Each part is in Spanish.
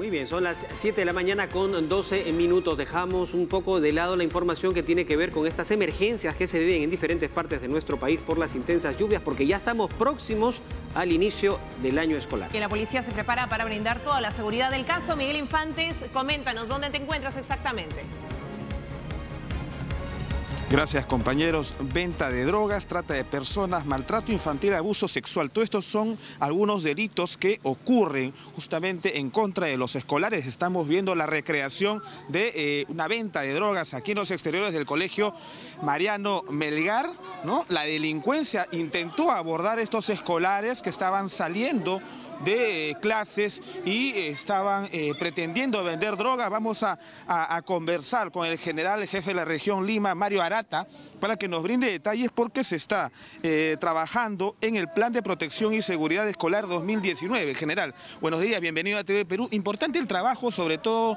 Muy bien, son las 7 de la mañana con 12 minutos. Dejamos un poco de lado la información que tiene que ver con estas emergencias que se viven en diferentes partes de nuestro país por las intensas lluvias, porque ya estamos próximos al inicio del año escolar. Y la policía se prepara para brindar toda la seguridad del caso. Miguel Infantes, coméntanos, ¿dónde te encuentras exactamente? Gracias compañeros. Venta de drogas, trata de personas, maltrato infantil, abuso sexual. Todos estos son algunos delitos que ocurren justamente en contra de los escolares. Estamos viendo la recreación de eh, una venta de drogas aquí en los exteriores del colegio Mariano Melgar. La delincuencia intentó abordar estos escolares que estaban saliendo de eh, clases y estaban eh, pretendiendo vender drogas. Vamos a, conversar con el general jefe de la región Lima, Mario Para que nos brinde detalles porque se está eh, trabajando en el Plan de Protección y Seguridad Escolar 2019. General, buenos días, bienvenido a TV Perú. Importante el trabajo, sobre todo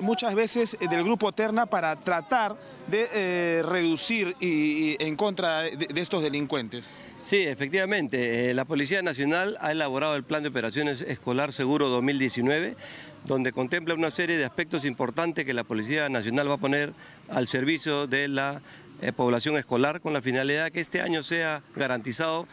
muchas veces del Grupo Terna, para tratar de reducir y, en contra de estos delincuentes. Sí, efectivamente, eh, la Policía Nacional ha elaborado el Plan de Operaciones Escolar Seguro 2019, donde contempla una serie de aspectos importantes que la Policía Nacional va a poner al servicio de la eh, población escolar con la finalidad que este año sea garantizado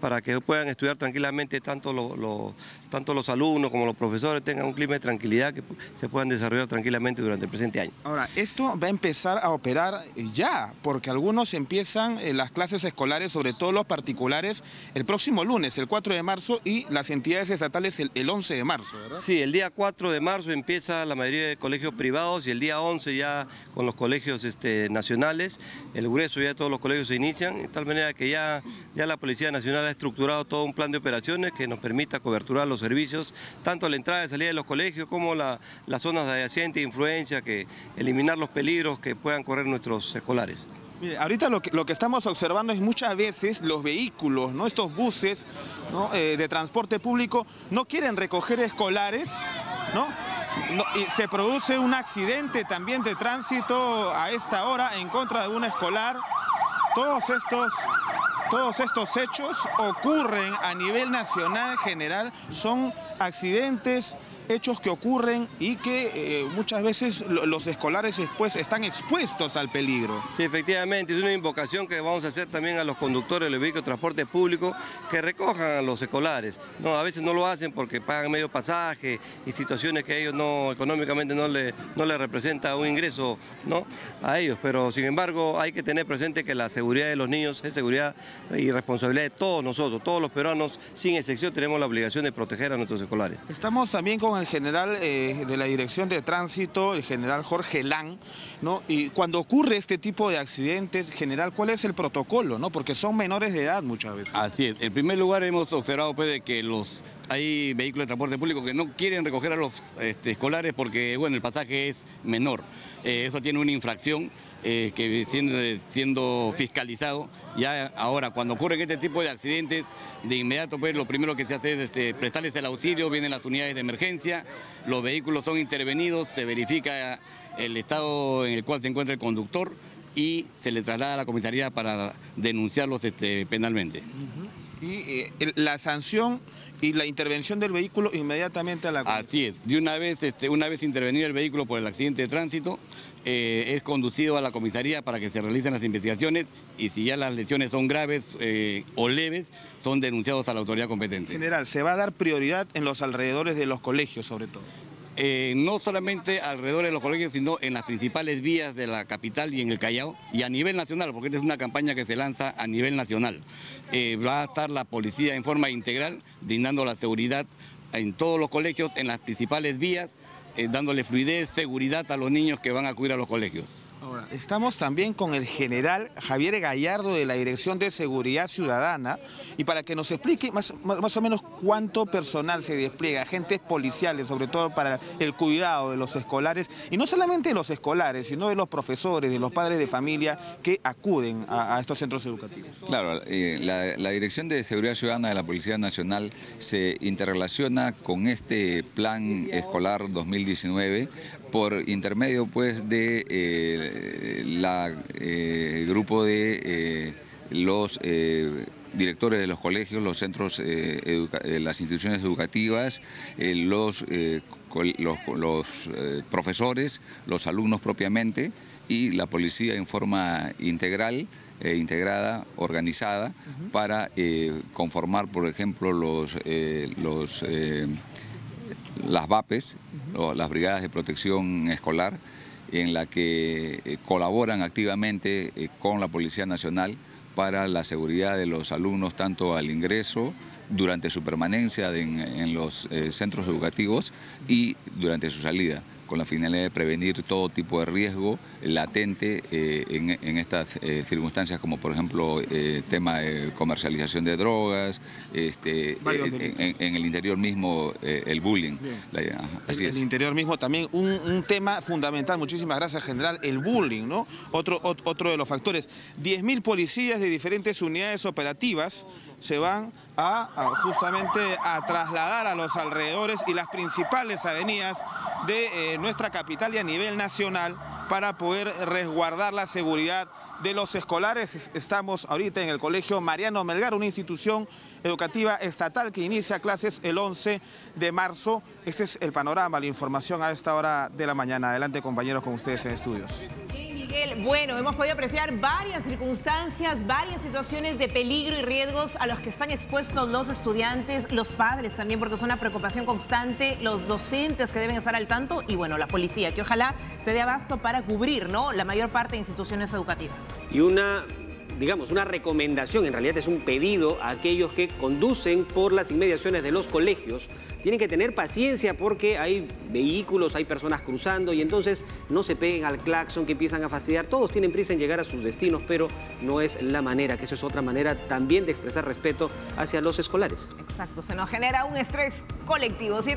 para que puedan estudiar tranquilamente tanto los, tanto los alumnos como los profesores tengan un clima de tranquilidad que se puedan desarrollar tranquilamente durante el presente año. Ahora, esto va a empezar a operar ya, porque algunos empiezan eh, las clases escolares, sobre todo los particulares, el próximo lunes, el 4 de marzo, y las entidades estatales el, 11 de marzo, ¿verdad? Sí, el día 4 de marzo empieza la mayoría de colegios privados y el día 11 ya con los colegios este, nacionales, el grueso ya todos los colegios se inician, de tal manera que ya, ya la Policía Nacional ha estructurado todo un plan de operaciones que nos permita coberturar los servicios, tanto la entrada y salida de los colegios como las zonas de adyacente influencia, que eliminar los peligros que puedan correr nuestros escolares. ahorita lo que, estamos observando es muchas veces los vehículos, estos buses eh, de transporte público, no quieren recoger escolares, ¿no? y se produce un accidente también de tránsito a esta hora en contra de un escolar. Todos estos todos estos hechos ocurren a nivel nacional general, son accidentes hechos que ocurren y que eh, muchas veces los escolares después están expuestos al peligro. Sí, efectivamente, es una invocación que vamos a hacer también a los conductores del vehículo de transporte público que recojan a los escolares. No, a veces no lo hacen porque pagan medio pasaje y situaciones que a ellos no, económicamente no le, no le representa un ingreso ¿no? a ellos, pero sin embargo hay que tener presente que la seguridad de los niños es seguridad y responsabilidad de todos nosotros, todos los peruanos, sin excepción tenemos la obligación de proteger a nuestros escolares. Estamos también con el general eh, de la Dirección de Tránsito, el general Jorge Lang, ¿no? Y cuando ocurre este tipo de accidentes, general, ¿cuál es el protocolo, no? Porque son menores de edad muchas veces. Así es. En primer lugar, hemos observado pues, que los hay vehículos de transporte público que no quieren recoger a los este, escolares porque, bueno, el pasaje es menor. Eh, eso tiene una infracción eh, que siendo, siendo fiscalizado. Ya ahora, cuando ocurren este tipo de accidentes, de inmediato pues lo primero que se hace es este, prestarles el auxilio, vienen las unidades de emergencia, los vehículos son intervenidos, se verifica el estado en el cual se encuentra el conductor y se le traslada a la comisaría para denunciarlos este, penalmente. Y eh, la sanción y la intervención del vehículo inmediatamente a la Así es, de una vez, este, una vez intervenido el vehículo por el accidente de tránsito, eh, es conducido a la comisaría para que se realicen las investigaciones y si ya las lesiones son graves eh, o leves, son denunciados a la autoridad competente. General, ¿se va a dar prioridad en los alrededores de los colegios sobre todo? Eh, no solamente alrededor de los colegios, sino en las principales vías de la capital y en el Callao, y a nivel nacional, porque esta es una campaña que se lanza a nivel nacional. va a estar la policía en forma integral, brindando la seguridad en todos los colegios, en las principales vías, eh, dándole fluidez, seguridad a los niños que van a acudir a los colegios estamos también con el general Javier Gallardo de la Dirección de Seguridad Ciudadana y para que nos explique más, o menos cuánto personal se despliega, agentes policiales, sobre todo para el cuidado de los escolares, y no solamente de los escolares, sino de los profesores, de los padres de familia que acuden a, estos centros educativos. Claro, eh, la Dirección de Seguridad Ciudadana de la Policía Nacional se interrelaciona con este plan escolar 2019 por intermedio pues de eh, la eh, grupo de eh, los directores de los colegios, los centros, las instituciones educativas, los los, eh, profesores, los alumnos propiamente y la policía en forma integral, integrada, organizada, para conformar, por ejemplo, los, los las VAPES, las Brigadas de Protección Escolar, en la que colaboran activamente con la Policía Nacional para la seguridad de los alumnos tanto al ingreso, durante su permanencia en, los eh, centros educativos y durante su salida con la finalidad de prevenir todo tipo de riesgo latente eh, en, estas eh, circunstancias, como por ejemplo tema de comercialización de drogas, este, en, el interior mismo el bullying. así en el interior mismo también un, tema fundamental, muchísimas gracias general, el bullying, ¿no? Otro, otro de los factores. 10.000 policías de diferentes unidades operativas se van a, justamente a trasladar a los alrededores y las principales avenidas de nuestra capital y a nivel nacional para poder resguardar la seguridad de los escolares. Estamos ahorita en el Colegio Mariano Melgar, una institución educativa estatal que inicia clases el 11 de marzo. Este es el panorama, la información a esta hora de la mañana. Adelante compañeros con ustedes en estudios. Bueno, hemos podido apreciar varias circunstancias, varias situaciones de peligro y riesgos a los que están expuestos los estudiantes, los padres también, porque es una preocupación constante, los docentes que deben estar al tanto y bueno, la policía, que ojalá se dé abasto para cubrir ¿no? la mayor parte de instituciones educativas. Y una digamos, una recomendación, en realidad es un pedido a aquellos que conducen por las inmediaciones de los colegios. Tienen que tener paciencia porque hay vehículos, hay personas cruzando y entonces no se peguen al claxon que empiezan a fastidiar. Todos tienen prisa en llegar a sus destinos, pero no es la manera, que eso es otra manera también de expresar respeto hacia los escolares. Exacto, se nos genera un estrés colectivo.